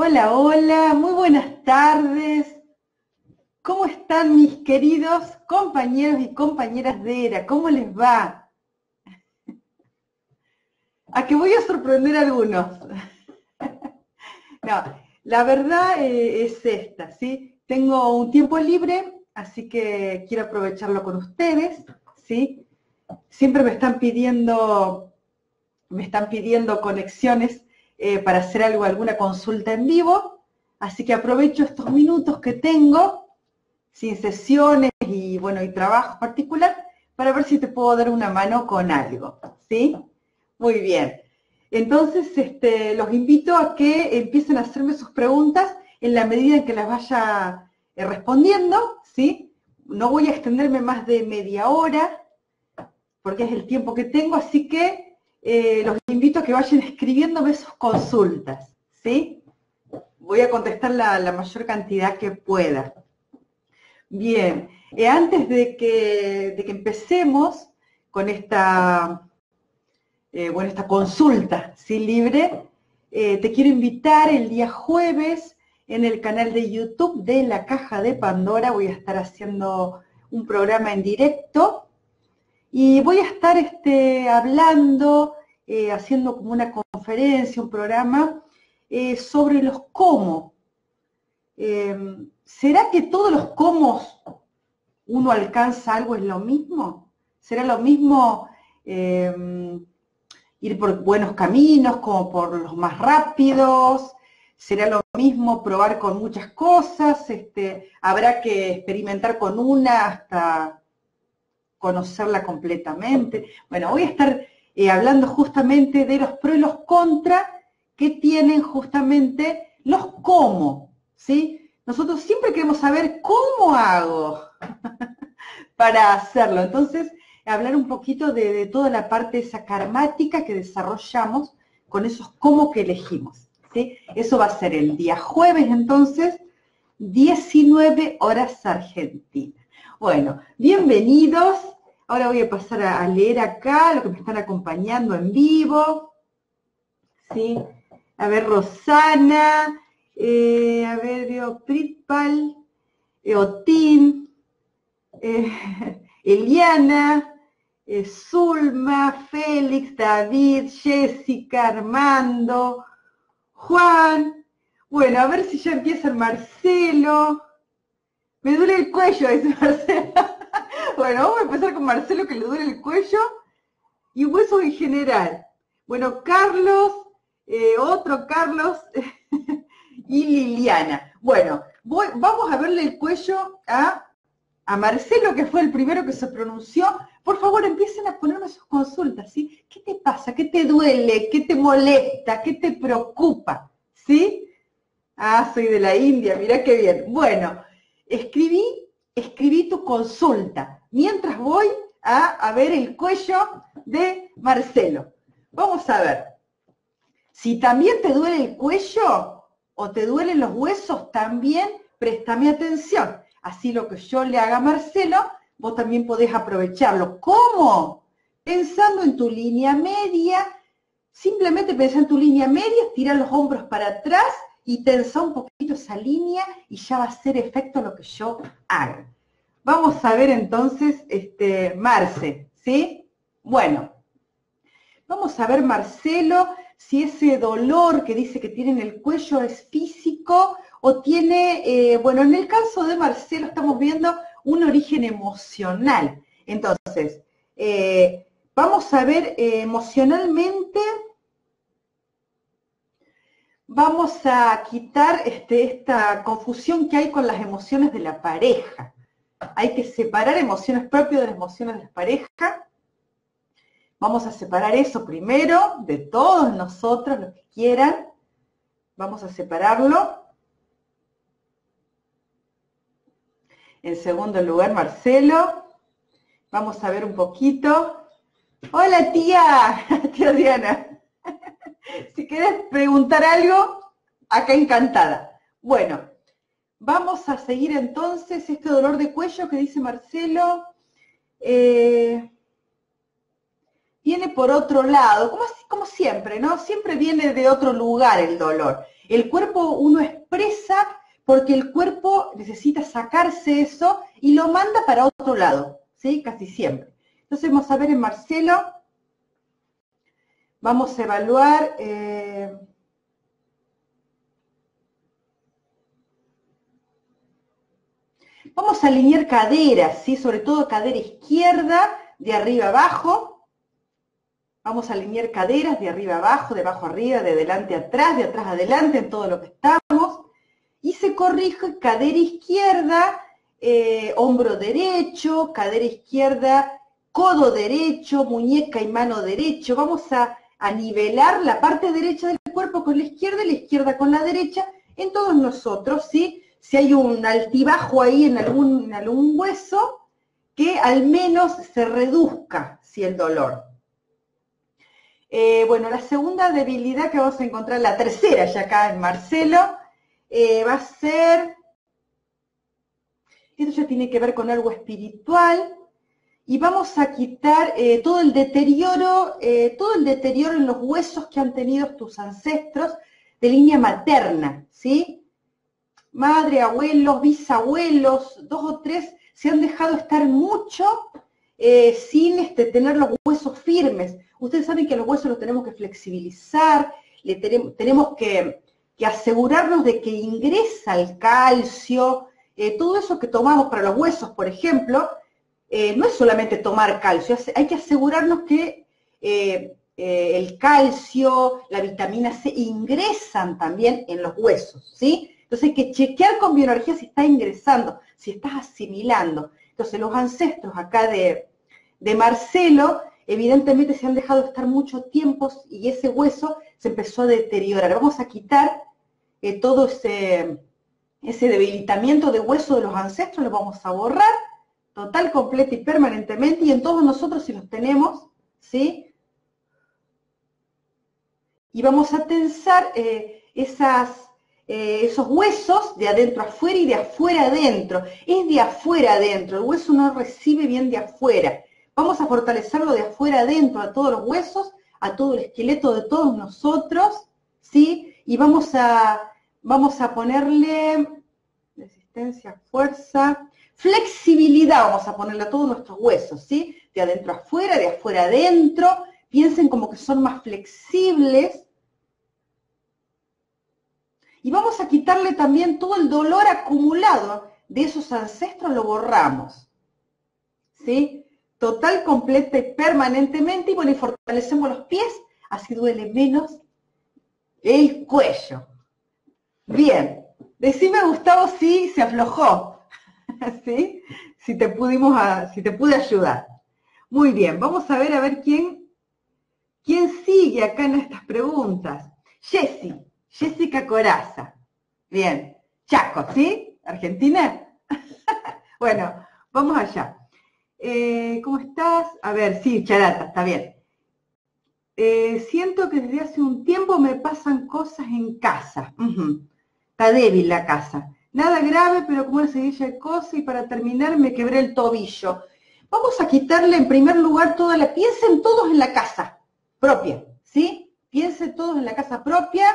Hola, hola, muy buenas tardes. ¿Cómo están mis queridos compañeros y compañeras de ERA? ¿Cómo les va? A que voy a sorprender a algunos. No, la verdad eh, es esta, ¿sí? Tengo un tiempo libre, así que quiero aprovecharlo con ustedes, ¿sí? Siempre me están pidiendo, me están pidiendo conexiones eh, para hacer algo, alguna consulta en vivo, así que aprovecho estos minutos que tengo, sin sesiones y bueno, y trabajo particular, para ver si te puedo dar una mano con algo, ¿sí? Muy bien. Entonces, este, los invito a que empiecen a hacerme sus preguntas en la medida en que las vaya eh, respondiendo, ¿sí? No voy a extenderme más de media hora, porque es el tiempo que tengo, así que eh, los invito a que vayan escribiéndome sus consultas, ¿sí? Voy a contestar la, mayor cantidad que pueda. Bien, eh, antes de que, de que empecemos con esta eh, bueno, esta consulta ¿sí? libre, te quiero invitar el día jueves en el canal de YouTube de La Caja de Pandora. Voy a estar haciendo un programa en directo y voy a estar este, hablando, eh, haciendo como una conferencia, un programa sobre los cómo. Em, ¿Será que todos los cómo uno alcanza algo es lo mismo? ¿Será lo mismo? Em, ir por buenos caminos como por los más rápidos, será lo mismo probar con muchas cosas, este, habrá que experimentar con una hasta conocerla completamente. Bueno, voy a estar eh, hablando justamente de los pros y los contras que tienen justamente los cómo, ¿sí? Nosotros siempre queremos saber cómo hago para hacerlo. Entonces, hablar un poquito de, toda la parte esa karmática que desarrollamos con esos cómo que elegimos. ¿sí? Eso va a ser el día jueves entonces, 19 horas Argentina. Bueno, bienvenidos. Ahora voy a pasar a, leer acá lo que me están acompañando en vivo. ¿Sí? A ver, Rosana, eh, a ver, veo Pritpal, eh, Eliana, eh, Zulma, Félix, David, Jessica, Armando, Juan. Bueno, a ver si ya empieza el Marcelo. Me duele el cuello, dice Marcelo. bueno, vamos a empezar con Marcelo que le duele el cuello y huesos en general. Bueno, Carlos, eh, otro Carlos y Liliana. Bueno, vamos a verle el cuello a a Marcelo, que fue el primero que se pronunció, por favor empiecen a ponerme sus consultas, ¿sí? ¿Qué te pasa? ¿Qué te duele? ¿Qué te molesta? ¿Qué te preocupa? ¿Sí? Ah, soy de la India, mira qué bien. Bueno, escribí, escribí tu consulta, mientras voy a, ver el cuello de Marcelo. Vamos a ver. Si también te duele el cuello o te duelen los huesos, también préstame atención Así lo que yo le haga a Marcelo, vos también podés aprovecharlo. ¿Cómo? Pensando en tu línea media, simplemente pensá en tu línea media, tira los hombros para atrás y tensa un poquito esa línea y ya va a ser efecto lo que yo haga. Vamos a ver entonces, este, Marce, ¿sí? Bueno, vamos a ver, Marcelo, si ese dolor que dice que tiene en el cuello es físico o tiene, eh, bueno, en el caso de Marcelo estamos viendo un origen emocional. Entonces, eh, vamos a ver eh, emocionalmente, vamos a quitar este, esta confusión que hay con las emociones de la pareja. Hay que separar emociones propias de las emociones de la pareja. Vamos a separar eso primero de todos nosotros, los que quieran. Vamos a separarlo. En segundo lugar, Marcelo. Vamos a ver un poquito. Hola tía, tía Diana. Quieres preguntar algo, acá encantada. Bueno, vamos a seguir entonces este dolor de cuello que dice Marcelo. Eh, viene por otro lado, como, como siempre, ¿no? Siempre viene de otro lugar el dolor. El cuerpo uno expresa porque el cuerpo necesita sacarse eso y lo manda para otro lado, ¿sí? Casi siempre. Entonces vamos a ver en Marcelo, vamos a evaluar... Eh, Vamos a alinear caderas, ¿sí? sobre todo cadera izquierda, de arriba abajo. Vamos a alinear caderas de arriba abajo, de abajo arriba, de delante atrás, de atrás adelante, en todo lo que estamos. Y se corrige cadera izquierda, eh, hombro derecho, cadera izquierda, codo derecho, muñeca y mano derecho. Vamos a, a nivelar la parte derecha del cuerpo con la izquierda y la izquierda con la derecha en todos nosotros, ¿sí? si hay un altibajo ahí en algún, algún hueso, que al menos se reduzca si el dolor. Eh, bueno, la segunda debilidad que vamos a encontrar, la tercera ya acá en Marcelo, eh, va a ser, esto ya tiene que ver con algo espiritual, y vamos a quitar eh, todo el deterioro, todo el deterioro en los huesos que han tenido tus ancestros de línea materna, ¿sí? madre, abuelos, bisabuelos, dos o tres, se han dejado estar mucho eh, sin este, tener los huesos firmes. Ustedes saben que los huesos los tenemos que flexibilizar, le tenemos, que, asegurarnos de que ingresa el calcio, eh, todo eso que tomamos para los huesos, por ejemplo, eh, no es solamente tomar calcio, hay que asegurarnos que el calcio, la vitamina C ingresan también en los huesos, ¿sí? Entonces hay que chequear con bioenergía si está ingresando, si estás asimilando. Entonces los ancestros acá de, Marcelo, evidentemente se han dejado estar mucho tiempo y ese hueso se empezó a deteriorar. Vamos a quitar eh, todo ese, ese debilitamiento de hueso de los ancestros, lo vamos a borrar total, completo y permanentemente, y en todos nosotros si los tenemos, ¿sí? Y vamos a tensar eh, eh, esos huesos de adentro afuera y de afuera adentro. Es de afuera adentro, el hueso no recibe bien de afuera. Vamos a fortalecerlo de afuera adentro, a todos los huesos, a todo el esqueleto de todos nosotros, ¿sí? Y vamos a, vamos a ponerle resistencia, fuerza, flexibilidad, vamos a ponerle a todos nuestros huesos, ¿sí? De adentro afuera, de afuera adentro. Piensen como que son más flexibles, y vamos a quitarle también todo el dolor acumulado de esos ancestros, lo borramos. ¿Sí? Total, completa y permanentemente. Y bueno, y fortalecemos los pies, así duele menos el cuello. Bien. Decime, Gustavo, si se aflojó. ¿Sí? Si te pudimos, si te pude ayudar. Muy bien, vamos a ver a ver quién, quién sigue acá en estas preguntas. Jessie. Jessica Coraza. Bien. Chaco, ¿sí? ¿Argentina? bueno, vamos allá. Eh, ¿Cómo estás? A ver, sí, Charata, está bien. Eh, siento que desde hace un tiempo me pasan cosas en casa. Está débil la casa. Nada grave, pero como una seguilla de cosas y para terminar me quebré el tobillo. Vamos a quitarle en primer lugar toda la... Piensen todos en la casa propia, ¿sí? Piensen todos en la casa propia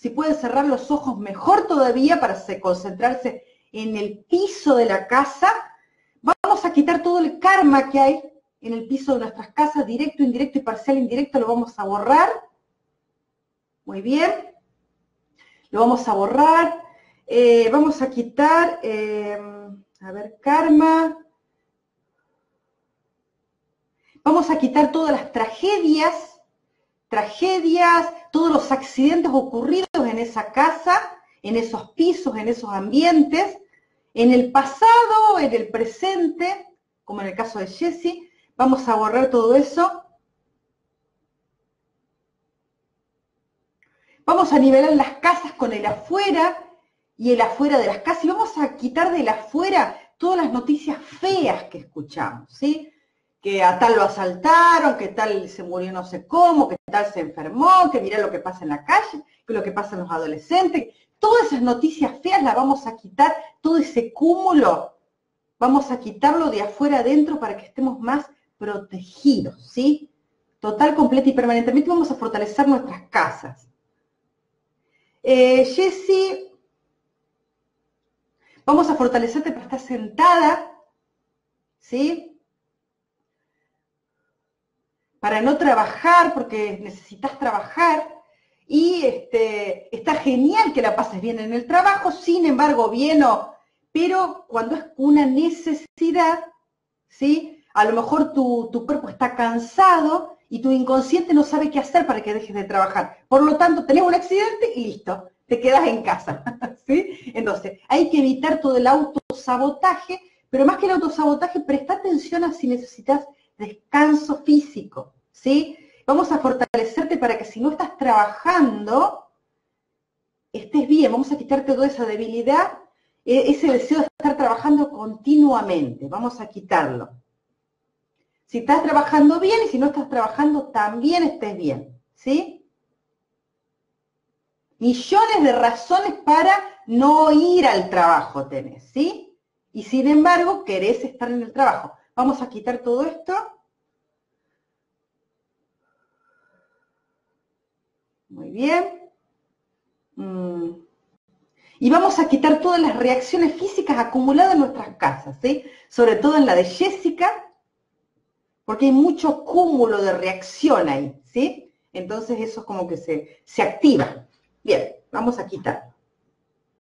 si puede cerrar los ojos, mejor todavía para concentrarse en el piso de la casa. Vamos a quitar todo el karma que hay en el piso de nuestras casas, directo, indirecto y parcial indirecto, lo vamos a borrar. Muy bien. Lo vamos a borrar. Eh, vamos a quitar, eh, a ver, karma. Vamos a quitar todas las tragedias tragedias, todos los accidentes ocurridos en esa casa, en esos pisos, en esos ambientes, en el pasado, en el presente, como en el caso de Jesse, vamos a borrar todo eso. Vamos a nivelar las casas con el afuera y el afuera de las casas y vamos a quitar del afuera todas las noticias feas que escuchamos, ¿sí? que a tal lo asaltaron, que tal se murió no sé cómo, que tal se enfermó, que mira lo que pasa en la calle, que lo que pasa en los adolescentes. Todas esas noticias feas las vamos a quitar, todo ese cúmulo, vamos a quitarlo de afuera adentro para que estemos más protegidos, ¿sí? Total, completa y permanentemente vamos a fortalecer nuestras casas. Eh, vamos a fortalecerte para estar sentada, ¿sí? Para no trabajar, porque necesitas trabajar. Y este, está genial que la pases bien en el trabajo, sin embargo, bien o, pero cuando es una necesidad, ¿sí? A lo mejor tu, tu cuerpo está cansado y tu inconsciente no sabe qué hacer para que dejes de trabajar. Por lo tanto, tenés un accidente y listo, te quedas en casa. ¿sí? Entonces, hay que evitar todo el autosabotaje, pero más que el autosabotaje, presta atención a si necesitas descanso físico. ¿sí? Vamos a fortalecerte para que si no estás trabajando, estés bien. Vamos a quitarte toda esa debilidad, e-, ese deseo de estar trabajando continuamente. Vamos a quitarlo. Si estás trabajando bien y si no estás trabajando, también estés bien. ¿Sí? Millones de razones para no ir al trabajo tenés, ¿sí? Y sin embargo, querés estar en el trabajo. Vamos a quitar todo esto. Muy bien. Mm. Y vamos a quitar todas las reacciones físicas acumuladas en nuestras casas, ¿sí? Sobre todo en la de Jessica, porque hay mucho cúmulo de reacción ahí, ¿sí? Entonces eso es como que se, se activa. Bien, vamos a quitar.